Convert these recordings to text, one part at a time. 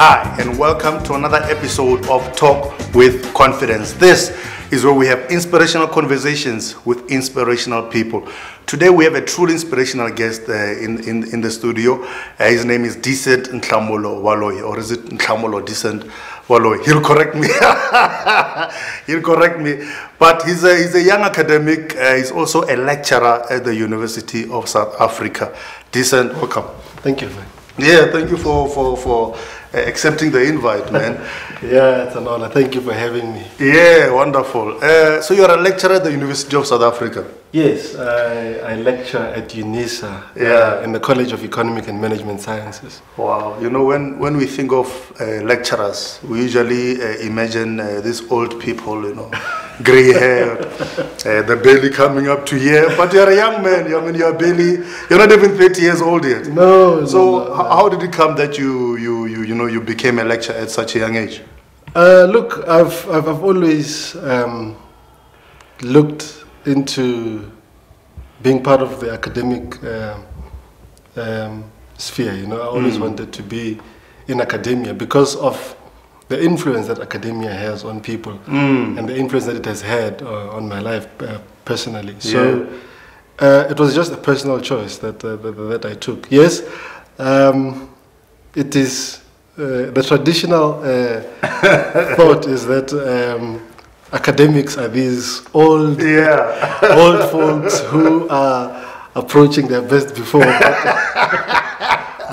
Hi, and welcome to another episode of Talk with Confidence. This is where we have inspirational conversations with inspirational people. Today we have a truly inspirational guest uh, in, in, in the studio. Uh, his name is Decent Nhlamulo Baloyi, or is it Nhlamulo Decent Baloyi? He'll correct me. He'll correct me. But he's a, he's a young academic. Uh, he's also a lecturer at the University of South Africa. Decent, welcome. Thank you. Yeah, thank you for, for, for accepting the invite, man. yeah, it's an honor. Thank you for having me. Yeah, wonderful. Uh, so you're a lecturer at the University of South Africa? Yes, I, I lecture at UNISA Yeah. uh, in the College of Economic and Management Sciences. Wow. You know, when, when we think of uh, lecturers, we usually uh, imagine uh, these old people, you know, gray hair, uh, the belly coming up to here. But you're a young man. I mean, you're barely, you're not even 30 years old yet. No, So no, no. how did it come that you, you, you, you know, you became a lecturer at such a young age? Uh, look, I've, I've, I've always um, looked into being part of the academic um um, sphere. You know, I always Mm. wanted to be in academia because of the influence that academia has on people Mm. and the influence that it has had uh, on my life uh, personally. So uh, it was just a personal choice that, uh, that, that I took. Yes, um, it is uh, the traditional uh, thought is that um, academics are these old Yeah. old folks who are approaching their best before.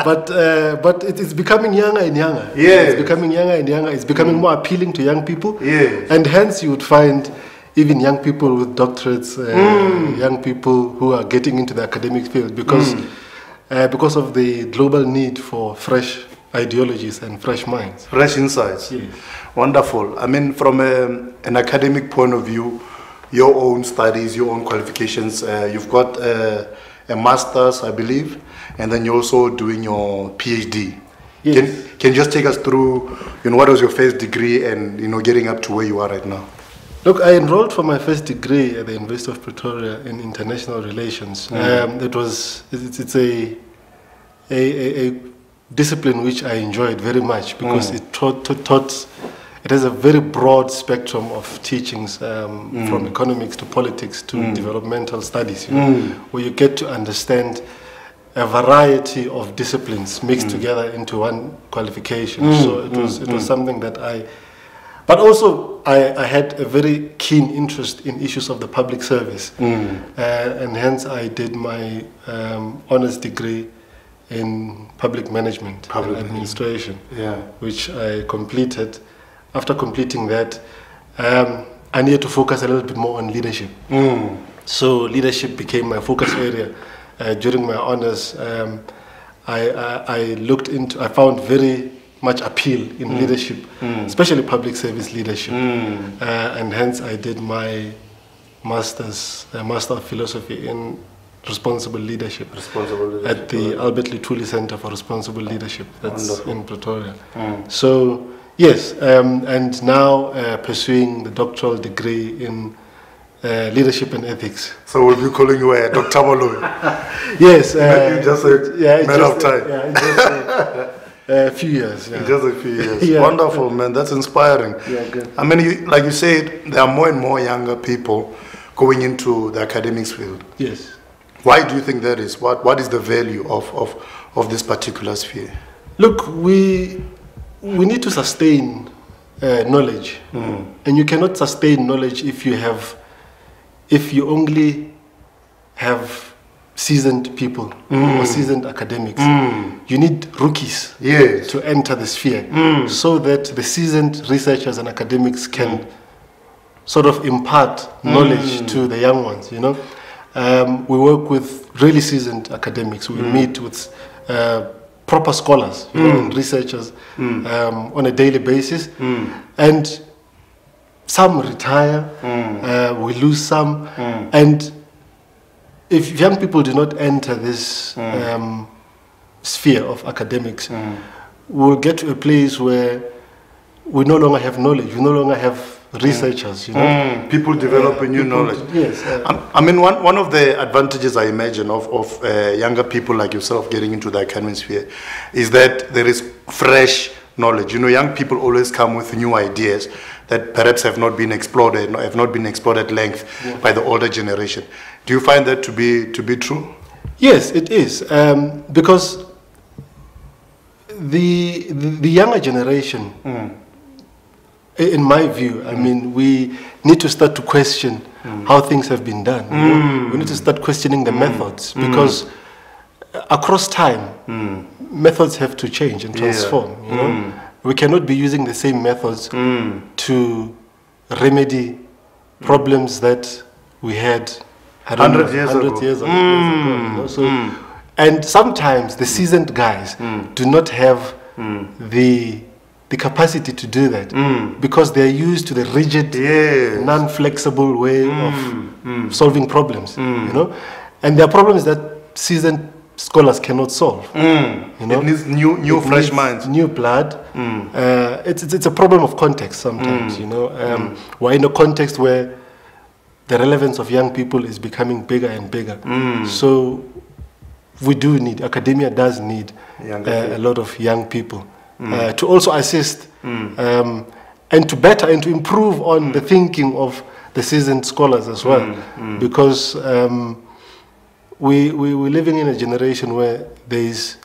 But, uh, but it is becoming younger and younger. Yes. It's becoming younger and younger. It's becoming more appealing to young people. Yes. And hence you would find even young people with doctorates, uh, young people who are getting into the academic field because, uh, because of the global need for fresh ideologies and fresh minds. Fresh insights. Yes. Wonderful. I mean, from a, an academic point of view, your own studies, your own qualifications, uh, you've got uh, a master's, I believe, and then you're also doing your PhD. Yes. Can, can you just take us through, you know, what was your first degree and, you know, getting up to where you are right now? Look, I enrolled for my first degree at the University of Pretoria in international relations. Um, it was it's, it's a, a, a, a discipline which I enjoyed very much because it taught, taught, taught it has a very broad spectrum of teachings um, mm. from economics to politics to mm. developmental studies, you know, mm. where you get to understand a variety of disciplines mixed together into one qualification. So it was it was something that I but also, I, I had a very keen interest in issues of the public service, uh, and hence I did my um, honors degree in public management Public and administration, Yeah. which I completed. After completing that, um, I needed to focus a little bit more on leadership. Mm. So leadership became my focus area uh, during my honors. Um, I, I, I looked into, I found very much appeal in leadership, especially public service leadership, uh, and hence I did my master's, uh, master of philosophy in responsible leadership Responsible at the Albert Lutuli Center for Responsible Leadership. That's Wonderful. in Pretoria. So yes, um, and now uh, pursuing the doctoral degree in uh, leadership and ethics. So we'll be calling you uh, Dr. Baloyi. Yes, In just a it's matter of time. Yeah, just a, a few years. Yeah. Just a few years. Yeah. Wonderful, man. That's inspiring. Yeah, good. I mean, you, like you said, there are more and more younger people going into the academics field. yes. Why do you think that is? What What is the value of, of, of this particular sphere? Look, we we need to sustain uh, knowledge, hmm. and you cannot sustain knowledge if you have if you only have seasoned people or hmm. seasoned academics. Hmm. You need rookies Yes. to enter the sphere, so that the seasoned researchers and academics can sort of impart knowledge to the young ones. You know, um, we work with really seasoned academics. We meet with uh, proper scholars, you know, and researchers mm. um, on a daily basis, mm. and some retire. Mm. Uh, we lose some, and if young people do not enter this um, sphere of academics, we'll get to a place where we no longer have knowledge. We no longer have researchers, you know. Mm, people developing new People- knowledge. Yes. uh, I I mean, one, one of the advantages I imagine of, of uh, younger people like yourself getting into the academic sphere is that there is fresh knowledge. You know, young people always come with new ideas that perhaps have not been explored, have not been explored at length yeah. by the older generation. Do you find that to be to be true? Yes, it is um, because the, the, the younger generation. Mm. In my view, I mm. mean, we need to start to question mm. how things have been done. Mm. We need to start questioning the mm. methods mm. because across time, mm. methods have to change and transform. Yeah. You know? We cannot be using the same methods to remedy problems that we had 100 years 100 ago. Years ago, years ago you know? so, And sometimes the seasoned guys do not have the the capacity to do that mm. because they're used to the rigid, yes. non-flexible way mm. of mm. solving problems. Mm. You know, and there are problems that seasoned scholars cannot solve. Mm. You know, it needs new, new, it fresh minds, new blood. Mm. Uh, it's, it's, it's a problem of context sometimes. You know, um, we're in a context where the relevance of young people is becoming bigger and bigger. So we do need academia does need uh, a lot of young people. Uh, to also assist um, and to better and to improve on the thinking of the seasoned scholars as well. Because um, we, we, we're living in a generation where there is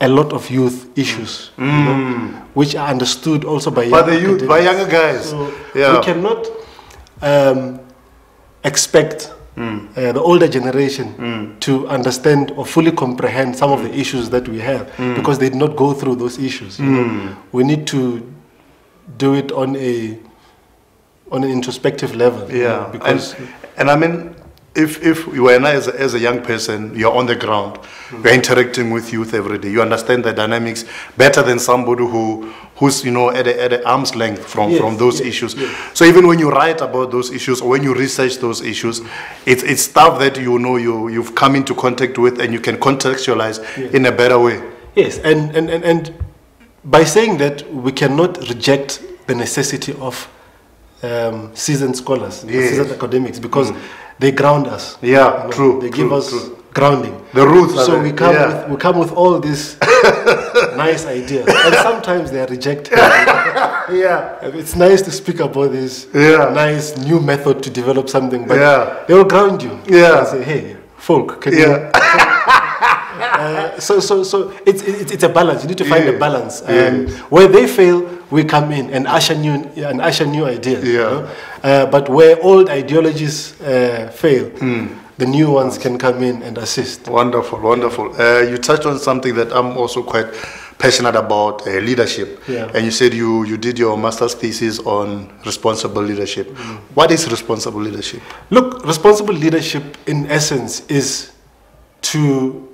a lot of youth issues, you know, which are understood also by, by the youth, by younger guys. So yeah. We cannot um, expect mm. uh, the older generation mm. to understand or fully comprehend some of the issues that we have mm. because they did not go through those issues. You know? Mm. We need to do it on a on an introspective level. Yeah, you know, because and, and I mean if, if you are as a, as a young person, you're on the ground, mm-hmm. you're interacting with youth every day, you understand the dynamics better than somebody who, who's, you know, at, a, at a arm's length from, yes, from those yes, issues. Yes. So even when you write about those issues or when you research those issues, it's, it's stuff that you know you, you've come into contact with and you can contextualize in a better way. Yes, and, and, and, and by saying that, we cannot reject the necessity of um, seasoned scholars, seasoned academics, because mm they ground us. Yeah, you know, true. They true, give us true. grounding. The roots. So we come yeah. with we come with all these nice ideas, and sometimes they are rejected. yeah, it's nice to speak about this yeah. nice new method to develop something, but yeah. they will ground you. Yeah, and say, hey, folk, can yeah. you? Uh, so, so, so it's, it's, it's a balance. You need to find yeah. a balance. Um, yeah. Where they fail, we come in and usher new and usher new ideas. Yeah. You know? uh, but where old ideologies uh, fail, mm. the new ones can come in and assist. Wonderful, wonderful. Uh, you touched on something that I'm also quite passionate about uh, leadership. Yeah. And you said you, you did your master's thesis on responsible leadership. Mm. What is responsible leadership? Look, responsible leadership in essence is to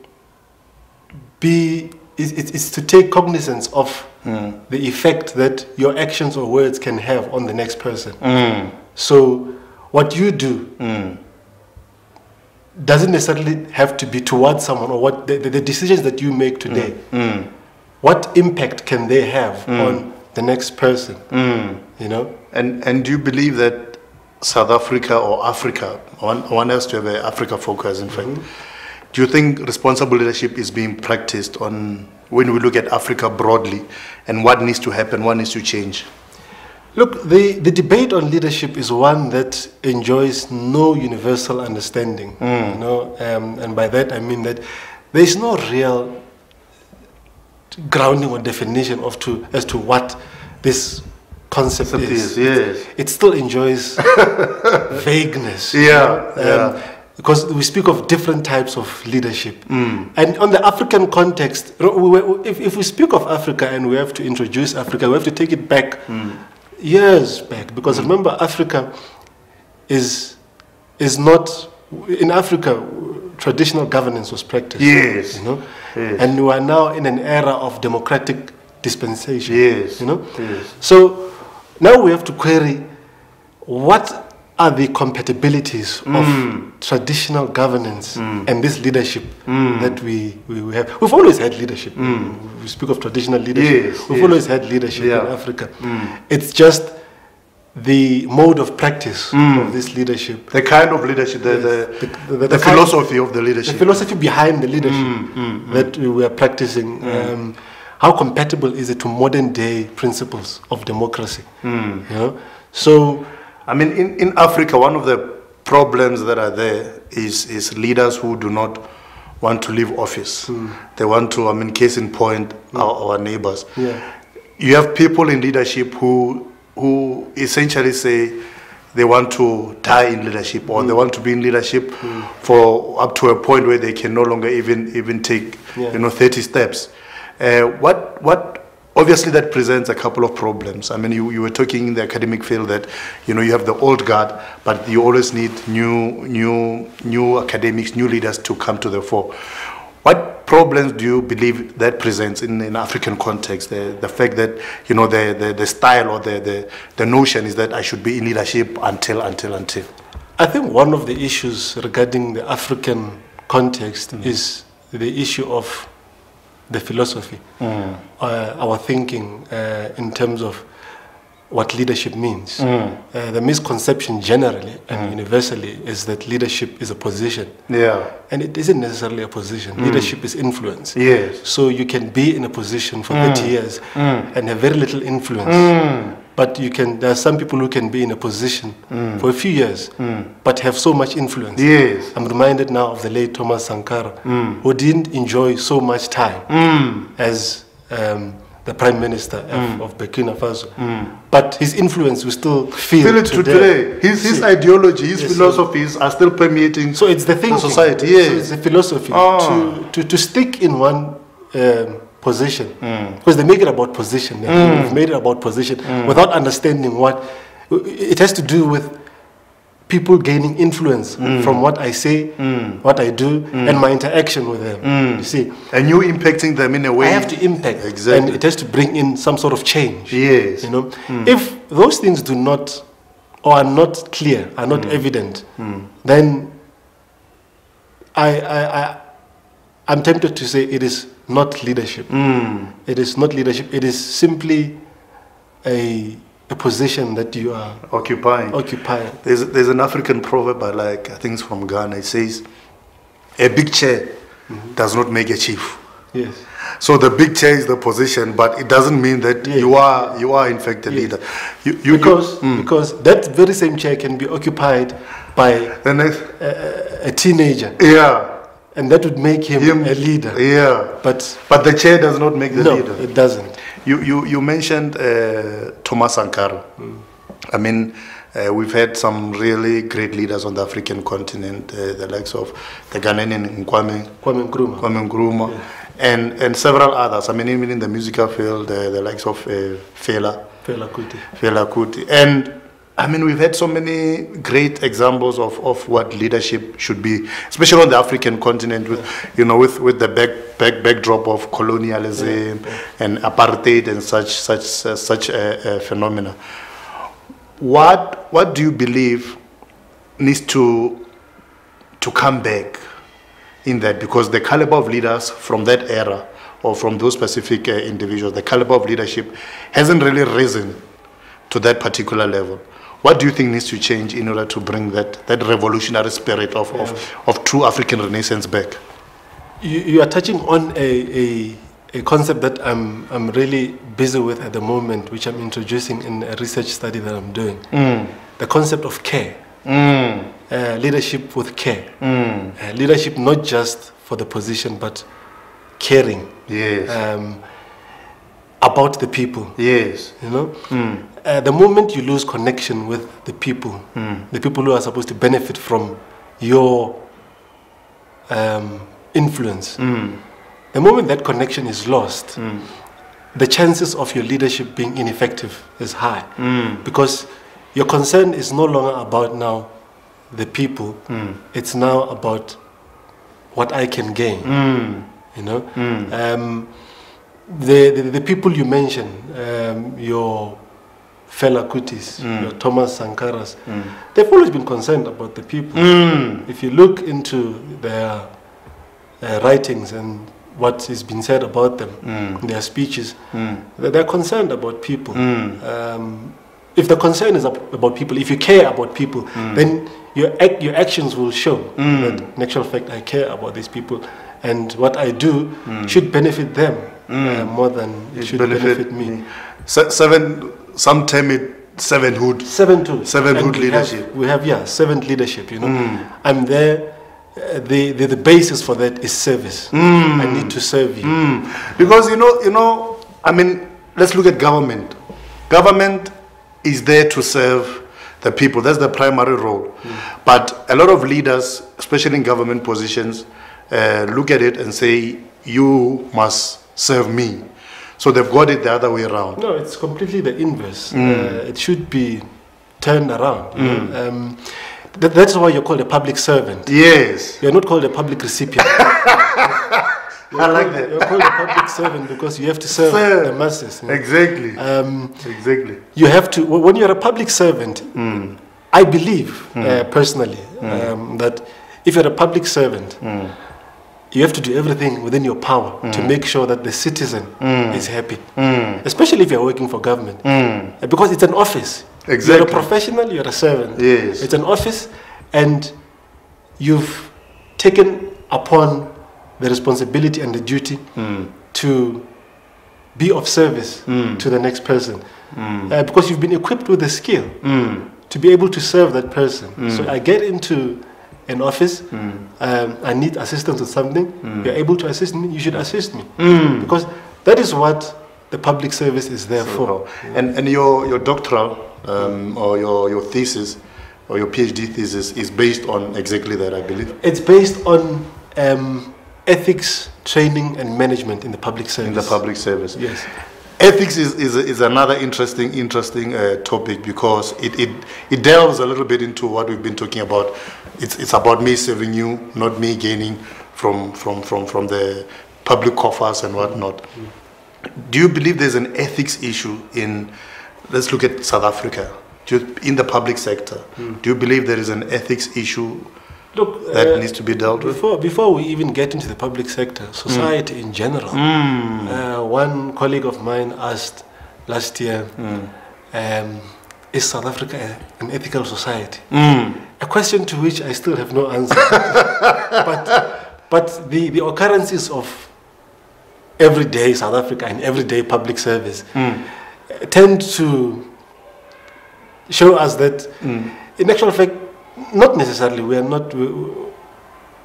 be is, is to take cognizance of mm. the effect that your actions or words can have on the next person. Mm. So what you do mm. doesn't necessarily have to be towards someone or what the, the, decisions that you make today. Mm. Mm. What impact can they have mm. on the next person? You know. And and do you believe that South Africa or Africa, one, one has to have an Africa focus, in fact. -hmm do you think responsible leadership is being practiced on when we look at Africa broadly and what needs to happen, what needs to change? Look, the, the debate on leadership is one that enjoys no universal understanding. Mm. You know, um, and by that I mean that there is no real grounding or definition of to, as to what this concept is. is. Yes. It still enjoys vagueness. Yeah. You know? um, yeah because we speak of different types of leadership. Mm. And on the African context, if, if we speak of Africa and we have to introduce Africa, we have to take it back mm. years back. Because mm. remember, Africa is, is not, in Africa, traditional governance was practiced. Yes. You know? Yes. And we are now in an era of democratic dispensation. Yes. You know? Yes. So now we have to query what are the compatibilities mm. of traditional governance mm. and this leadership mm. that we, we, we, have. We've always had leadership. Mm. We speak of traditional leadership. Yes, We've yes. always had leadership yeah. in Africa. Mm. It's just the mode of practice mm. of this leadership. The kind of leadership, the, yes. the, the, the, philosophy of the leadership. The philosophy behind the leadership that we are practicing. Um, how compatible is it to modern day principles of democracy? You know, so I mean, in, in Africa, one of the problems that are there is, is leaders who do not want to leave office. Hmm. They want to, I mean, case in point, hmm. our, our neighbors. Yeah. You have people in leadership who, who essentially say they want to die in leadership or they hmm. want to be in leadership for up to a point where they can no longer even, even take, Yeah. you know, 30 steps. Uh, what, what obviously that presents a couple of problems. I mean, you, you were talking in the academic field that, you know, you have the old guard, but you always need new, new, new academics, new leaders to come to the fore. What problems do you believe that presents in in African context? The, the fact that, you know, the, the, the style or the, the, the notion is that I should be in leadership until, until, until. I think one of the issues regarding the African context Mm. is the issue of the philosophy, Mm. uh, our thinking uh, in terms of what leadership means. Mm. Uh, the misconception generally and universally is that leadership is a position. Yeah. And it isn't necessarily a position. Leadership is influence. Mm. Yes. So you can be in a position for Mm. 30 years and have very little influence. But you can. There are some people who can be in a position for a few years, but have so much influence. Mm. Yes. I'm reminded now of the late Thomas Sankara, who didn't enjoy so much time Mm. as um, the Prime Minister of, of Burkina Faso. But his influence we still feel, Feel it to today. His, his See. ideology, his Yes, so- philosophies are still permeating So it's the thing. thinking. society. So it's the philosophy Ah. to, to, to stick in one um, position Mm. because they make it about position. They have made it about position Mm. without understanding what it has to do with people gaining influence Mm. from what I say, what I do, and my interaction with them. Mm. You see, and you impacting them in a way. I have to impact, Exactly. and it has to bring in some sort of change. Yes. You know, if those things do not or are not clear, are not evident, then I, I, I, I'm tempted to say it is not leadership. Mm. It is not leadership. It is simply a, a position that you are Occupying. occupying. There's, there's an African proverb I like, I think it's from Ghana. It says, a big chair does not make a chief. Yes. So the big chair is the position, but it doesn't mean that Yeah. you are you are in fact a Yes. leader. You, you Because, Mm. because that very same chair can be occupied by the next, a, a teenager, yeah, and that would make him, Him- a leader. yeah. But But the chair does not make the no, leader. it doesn't. You, you, you mentioned uh, Thomas Sankara. I mean, uh, we've had some really great leaders on the African continent, uh, the likes of the Ghanaian Kwame, Kwame Nkrumah. Kwame Nkrumah, and, and several others. I mean, even in the musical field, uh, the likes of uh, Fela, Fela Kuti. Fela Kuti. And I mean, we've had so many great examples of, of what leadership should be, especially on the African continent, with you know, with, with the back, back backdrop of colonialism and apartheid and such such uh, such uh, uh, phenomena. What what do you believe needs to to come back in that? Because the caliber of leaders from that era or from those specific uh, individuals, the caliber of leadership hasn't really risen to that particular level. What do you think needs to change in order to bring that, that revolutionary spirit of, of, of true African Renaissance back? You, you are touching on a, a, a concept that I'm, I'm really busy with at the moment, which I'm introducing in a research study that I'm doing. The concept of care, Mm, uh, leadership with care. mm, Uh, leadership not just for the position, but caring yes, um, about the people. yes. You know, Mm, uh, the moment you lose connection with the people, mm, the people who are supposed to benefit from your um, influence, mm, the moment that connection is lost, mm, the chances of your leadership being ineffective is high. Mm, because your concern is no longer about now the people, mm, it's now about what I can gain. mm, You know, um, the, the the people you mentioned, um, your Fela Kutis, Mm. your Thomas Sankaras, Mm. they've always been concerned about the people. Mm. If you look into their uh, writings and what has been said about them, Mm. their speeches, Mm. they- they're concerned about people. Mm. Um, if the concern is ab- about people, if you care about people, then your ac- your actions will show Mm. that in actual fact I care about these people, and what I do should benefit them uh, more than it should benefit, me. Se- seven, some term it servanthood. Seven two. Servanthood And we leadership. Have, we have yeah, servant leadership. You know, I'm there. Uh, the, the the basis for that is service. I need to serve you. Mm. Because you know, you know, I mean, let's look at government. Government is there to serve the people. That's the primary role. But a lot of leaders, especially in government positions, uh, look at it and say, "You must serve me." So they've got it the other way around. No, it's completely the inverse. Uh, it should be turned around. know. Um, that, that's why you're called a public servant. Yes, You're not called a public recipient. I like that. You're called a public servant because you have to serve Serve. the masses. you know. Exactly. Um, exactly. you have to when you're a public servant i believe uh, personally um, that if you're a public servant you have to do everything within your power to mm. make sure that the citizen mm. is happy. Mm. Especially if you're working for government. Uh, because it's an office. Exactly. you're a professional you're a servant. Yes. it's an office and you've taken upon the responsibility and the duty to be of service to the next person. Uh, because you've been equipped with the skill to be able to serve that person. So I get into an office, um, I need assistance with something, you're able to assist me, you should assist me. Because that is what the public service is there for. And, and your, your doctoral um, or your, your thesis or your PhD thesis is based on exactly that, I believe, It's based on um, ethics, training, and management in the public service. in the public service. Yes. Ethics is, is, is another interesting interesting uh, topic because it, it, it delves a little bit into what we've been talking about. It's, it's about me serving you, not me gaining from, from, from, from the public coffers and whatnot. Do you believe there's an ethics issue in, let's look at South Africa, Do you- in the public sector? Do you believe there is an ethics issue Look, that uh, needs to be dealt with? Before, before we even get into the public sector, society in general, uh, one colleague of mine asked last year, um, is South Africa a- an ethical society? A question to which I still have no answer. but but the, the occurrences of everyday South Africa and everyday public service uh, tend to show us that, in actual fact, not necessarily. We are not. We,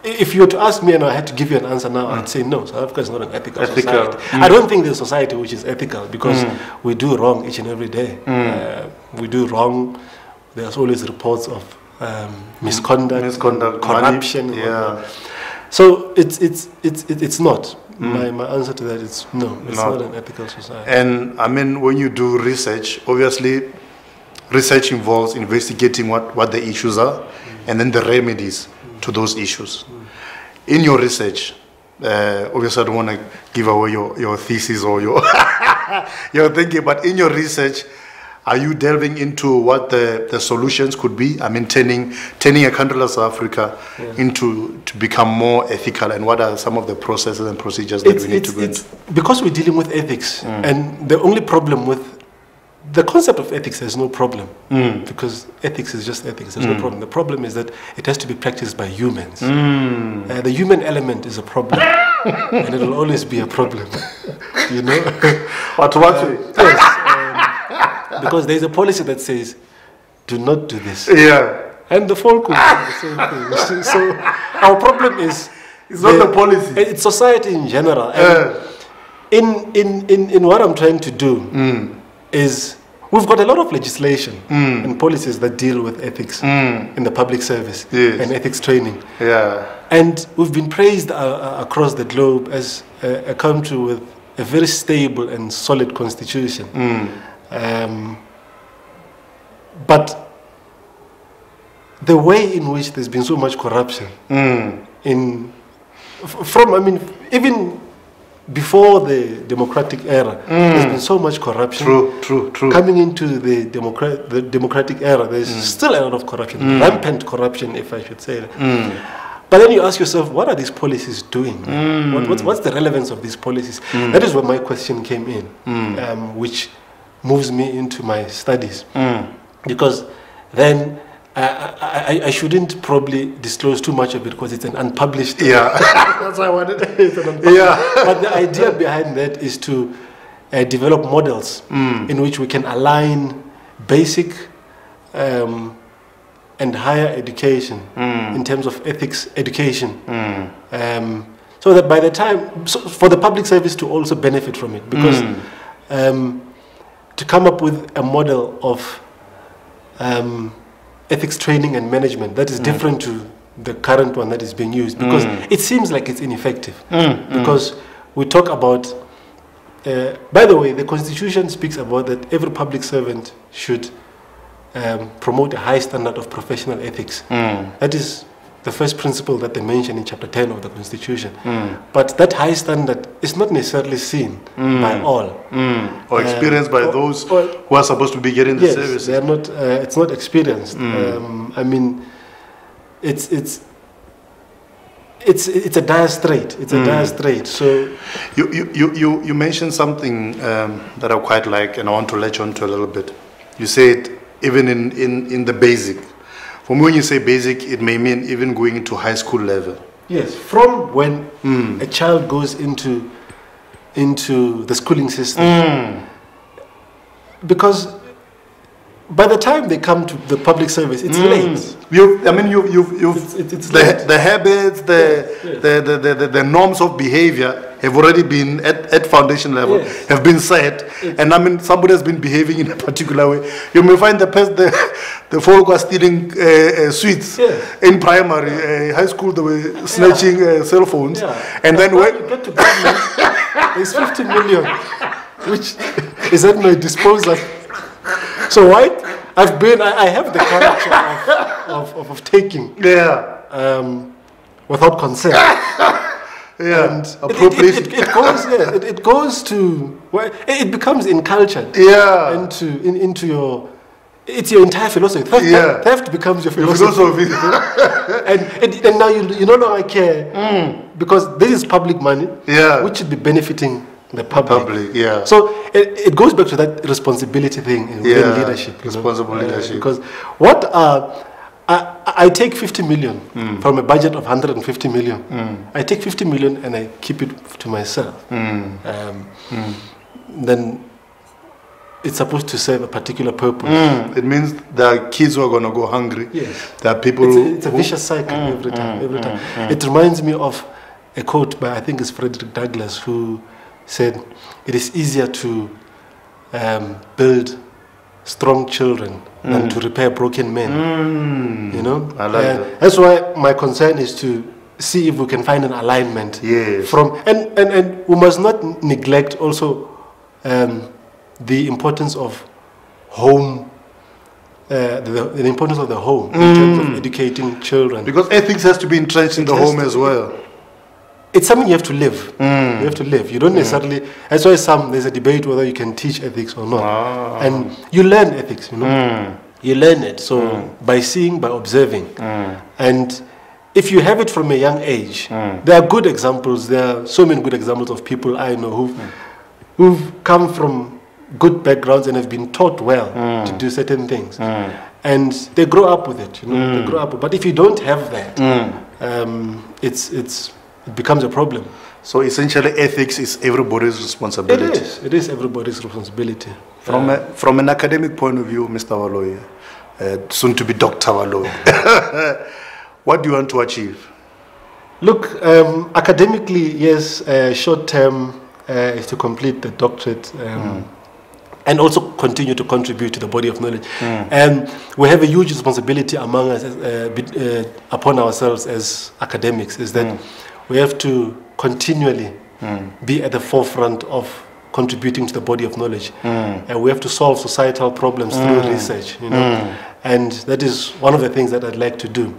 if you were to ask me and I had to give you an answer now, I'd say no. South Africa is not an ethical, Ethical. society. I don't think there's a society which is ethical because we do wrong each and every day. Uh, we do wrong. There's always reports of um, misconduct, Misconduct, corruption. money, yeah. So it's it's it's it's not. My my answer to that is no. It's No. not an ethical society. And I mean, when you do research, obviously, research involves investigating what, what the issues are and then the remedies to those issues. In your research, uh, obviously, I don't want to give away your, your thesis or your, your thinking, but in your research, are you delving into what the, the solutions could be? I mean, turning, turning a country like South Africa into to become more ethical, and what are some of the processes and procedures that it's, we need to go into? because we're dealing with ethics, and the only problem with the concept of ethics, there's no problem mm. because ethics is just ethics. There's no mm. problem. The problem is that it has to be practiced by humans. Mm. Uh, the human element is a problem, and it will always be a problem. you know, But what way? yes, um, because there's a policy that says, "Do not do this," Yeah. and the folk will do the same thing. so our problem is It's not the policy. It's society in general. And in, in, in, in what I'm trying to do is we've got a lot of legislation and policies that deal with ethics in the public service Yes. and ethics training. Yeah. And we've been praised uh, uh, across the globe as a, a country with a very stable and solid constitution. Um, but the way in which there's been so much corruption in f- from I mean even before the democratic era, there's mm. been so much corruption. True, true, true. Coming into the democrat the democratic era, there's mm. still a lot of corruption, mm. rampant corruption, if I should say that. But then you ask yourself, what are these policies doing? What, what's, what's the relevance of these policies? That is where my question came in, um, which moves me into my studies. Because then I, I, I- shouldn't probably disclose too much of it because it's an unpublished. Yeah. That's why I wanted. It's an unpublished. Yeah. But the idea behind that is to uh, develop models in which we can align basic um, and higher education in terms of ethics education. Um, so that by the time, so for the public service to also benefit from it, because um, to come up with a model of um, ethics training and management that is mm. different to the current one that is being used because mm. it seems like it's ineffective. Mm, because we talk about uh, by the way the constitution speaks about that every public servant should um, promote a high standard of professional ethics. That is the first principle that they mention in chapter 10 of the constitution but that high standard is not necessarily seen by all or experienced by or- those or- who are supposed to be getting the yes, services. they are not. Uh, it's not experienced. Um, I mean, it's it's it's it's a dire strait. It's a dire strait. So You, you, you, you, you mentioned something um, that I quite like, and I want to latch on to a little bit. You said even in, in, in the basic. For me, when you say basic, it may mean even going into high school level. yes, from when hmm. a child goes into into the schooling system, hmm. because by the time they come to the public service, it's late. You, I mean, you, you, you've, It's- it's- it's the, late. the habits, the, Yes. The, the, the, the, the norms of behavior have already been at, at foundation level, Yes. have been set. And I mean, somebody has been behaving in a particular way. You may find the, pers- the, the folk who are stealing uh, uh, sweets in primary, uh, high school, they were snatching uh, cell phones. Yeah. And then when when, you get to government, there's 50 million, which is at my disposal. So why? I've been, I, I have the character of, of, of, taking yeah, um, without consent. yeah, And it, it, appropriation. it, it goes, yeah, it, it goes to, well, it it becomes incultured yeah, into, in, into your, it's your entire philosophy. Theft, Yeah. theft becomes your philosophy. philosophy. and, and, and now you, you no longer care because this is public money Yeah. which should be benefiting the public. Public, yeah. So it, it goes back to that responsibility thing in Yeah, leadership. know. responsible Uh, leadership. because what uh, I, I take 50 million Hmm. from a budget of 150 million. I take 50 million and I keep it to myself. Hmm. Um, Then it's supposed to serve a particular purpose. Mm, it means there are kids who are going to go hungry. Yes. There are people It's a, it's a vicious cycle every time. every time. It reminds me of a quote by I think it's Frederick Douglass who said, "It is easier to um, build strong children than to repair broken men." Mm, You know, I like Uh, that. That's why my concern is to see if we can find an alignment Yes. from and, and, and we must not neglect also um, the importance of home uh, the, the importance of the home in terms of educating children Because ethics has to be entrenched in the It home as well. It's something you have to live. You have to live. You don't mm. necessarily that's why some there's a debate whether you can teach ethics or not. Ah. and you learn ethics you know. Mm. You learn it. So mm. by seeing by observing. And if you have it from a young age there are good examples. There are so many good examples of people i know who've, who've come from good backgrounds and have been taught well to do certain things. And they grow up with it you know. They grow up but if you don't have that um, it's it's it becomes a problem So essentially, ethics is everybody's responsibility. is it is everybody's responsibility From, a, from an academic point of view, Mr. Baloyi, uh, soon to be Dr. Baloyi, what do you want to achieve? Look, um, academically, yes, uh, short term uh, is to complete the doctorate um, and also continue to contribute to the body of knowledge. And we have a huge responsibility among us, uh, be- uh, upon ourselves as academics, is that we have to continually hmm. be at the forefront of contributing to the body of knowledge. Hmm. And we have to solve societal problems through hmm. research, you know. And that is one of the things that I'd like to do,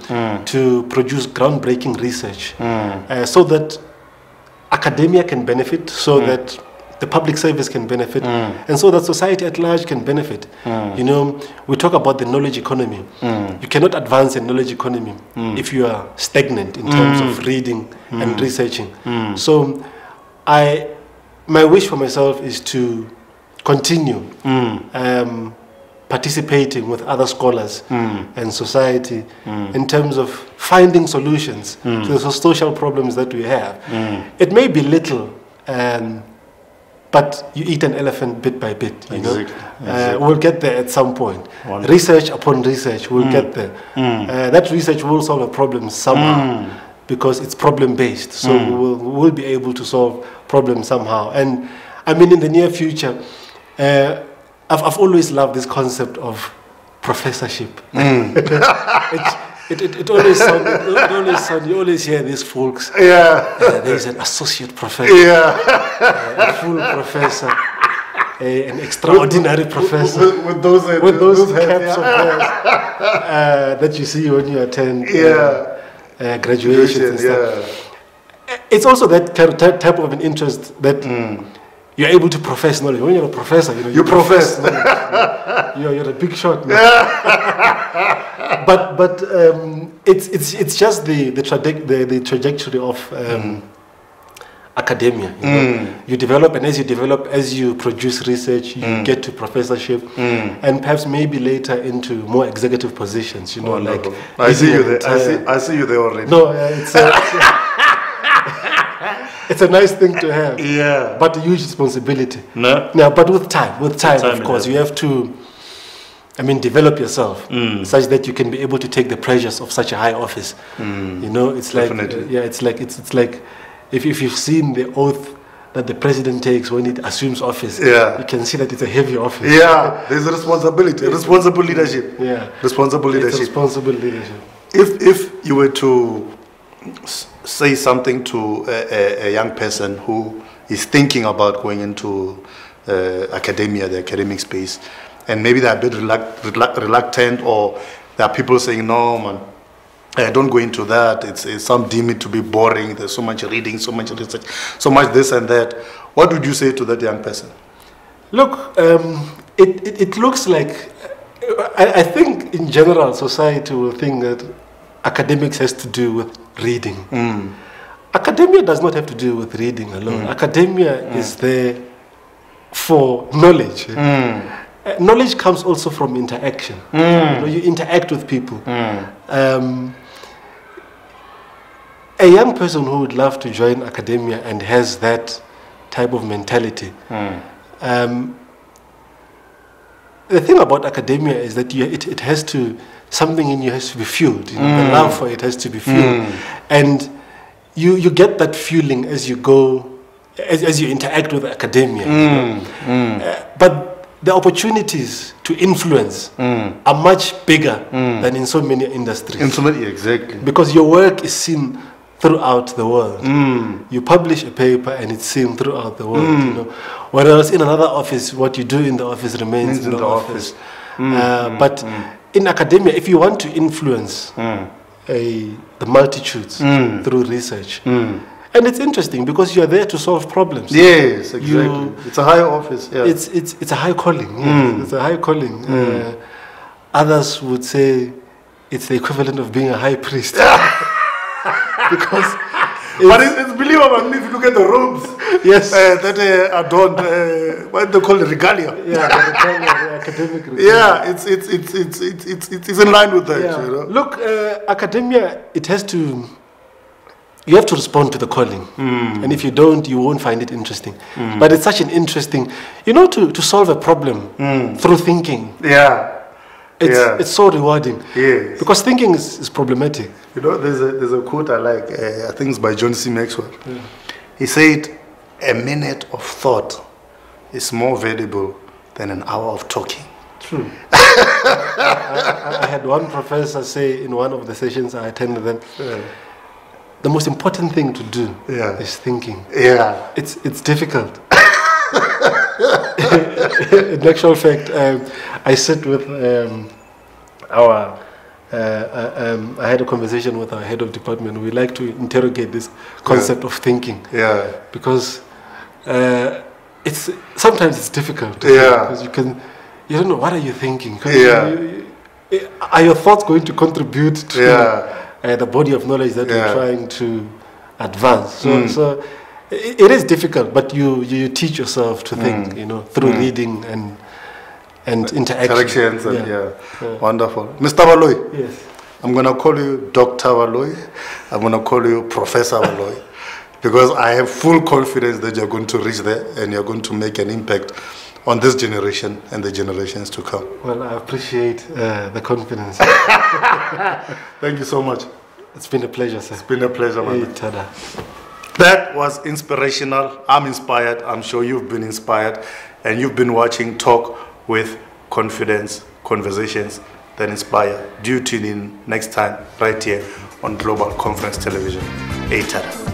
to produce groundbreaking research uh, so that academia can benefit, so that the public service can benefit, mm. and so that society at large can benefit. Mm. You know, we talk about the knowledge economy. Mm. You cannot advance a knowledge economy if you are stagnant in terms of reading and researching. So, I, my wish for myself is to continue um, participating with other scholars and society in terms of finding solutions to the social problems that we have. It may be little, um, but you eat an elephant bit by bit. You know, Exactly, Uh, we'll get there at some point. Wonderful. Research upon research, we'll get there. Uh, that research will solve a problem somehow because it's problem based. So we'll, we'll be able to solve problems somehow. And I mean, in the near future, uh, I've, I've always loved this concept of professorship. it, it, it, it always sound, it, always sound, you always hear these folks. Yeah. Uh, there's an associate professor, Yeah. uh, a full professor, a, an extraordinary professor With, with those, uh, with those, hats, caps of yeah. theirs uh, that you see when you attend uh, Yeah. graduations and stuff. yeah. It's also that kind type of an interest that you're able to profess knowledge. When you're a professor, you know, You profess. knowledge. you're, you're a big shot. man. but but um, it's it's it's just the the, traje- the, the trajectory of um, academia. You, know? you develop, and as you develop, as you produce research, you get to professorship, and perhaps maybe later into more executive positions. You know, like Wonderful. I see you there. I see, I see you there already. no, uh, it's a, it's, a, nice thing to have, Yeah. but a huge responsibility. No. Now, but with time, with time, time of course, you have to, I mean, develop yourself Mm. such that you can be able to take the pressures of such a high office. You know, it's like, Mm. Definitely. uh, yeah, it's like, it's, it's like, if, if you've seen the oath that the president takes when he assumes office, Yeah. you can see that it's a heavy office. Yeah, there's a responsibility, responsible leadership. Yeah. Responsible leadership. responsible leadership. If if you were to say something to a, a, a young person who is thinking about going into uh, academia, the academic space, and maybe they're a bit reluct, reluct, reluctant, or there are people saying, "No, man, uh, don't go into that. It's, it's some deem it to be boring. There's so much reading, so much research, so much this and that." What would you say to that young person? Look, um, it, it, it looks like, I, I think in general, society will think that academics has to do with reading. Academia does not have to do with reading alone. Academia is there for knowledge. Uh, knowledge comes also from interaction. You, know, you interact with people. Um, a young person who would love to join academia and has that type of mentality. Um, the thing about academia is that you, it, it has to something in you has to be fueled. You know, The love for it has to be fueled, and you you get that fueling as you go, as, as you interact with academia. you know. Uh, but the opportunities to influence mm. are much bigger mm. than in so many industries. In so many, exactly. because your work is seen throughout the world. Mm. You publish a paper and it's seen throughout the world. You know, whereas in another office, what you do in the office remains in, in the, the office. Uh, but in academia, if you want to influence a, the multitudes through research, and it's interesting because you are there to solve problems. Yes, exactly. You- it's a high office. Yeah. It's, it's, it's a high calling. yes, It's a high calling. Uh, others would say it's the equivalent of being a high priest. because but it's, it's believable. I mean, if you look at the robes Yes. uh, that uh, adorned, uh, what they call it, regalia. yeah, the of the academic return. Yeah, it's it's it's it's it's it's, it's, it's in line with that. Yeah. You know? Look, uh, academia, it has to, you have to respond to the calling. And if you don't, you won't find it interesting. But it's such an interesting, you know, to, to solve a problem through thinking. Yeah. It's, yeah. it's so rewarding. yes. Because thinking is, is problematic. You know, there's a there's a quote I like. Uh, I think it's by John C. Maxwell. He said, "A minute of thought is more valuable than an hour of talking." True. I, I had one professor say in one of the sessions I attended that the most important thing to do Yeah. is thinking. Yeah. It's, it's difficult. in actual fact, um, I sit with um, our. Uh, uh, um, I had a conversation with our head of department. We like to interrogate this concept of thinking Yeah. because uh, it's sometimes it's difficult. Yeah. Because you can, you don't know what are you thinking? Yeah. you- you- are your thoughts going to contribute to Yeah. Uh, the body of knowledge that Yeah. you're trying to advance? So, Mm. so it, it is difficult, but you, you you teach yourself to think. You know, through reading and and interaction. Corrections and yeah. Yeah. Wonderful. Mr. Baloyi, Yes. I'm going to call you Dr. Baloyi. I'm going to call you Professor Baloyi because I have full confidence that you're going to reach there and you're going to make an impact on this generation and the generations to come. Well, I appreciate uh, the confidence. Thank you so much. it's been a pleasure, sir. It's been a pleasure, man. Hey, tada. That was inspirational. I'm inspired. I'm sure you've been inspired. And you've been watching Talk with Confidence Conversations that Inspire. Do tune in next time right here on Global Conference Television. Hey, tada.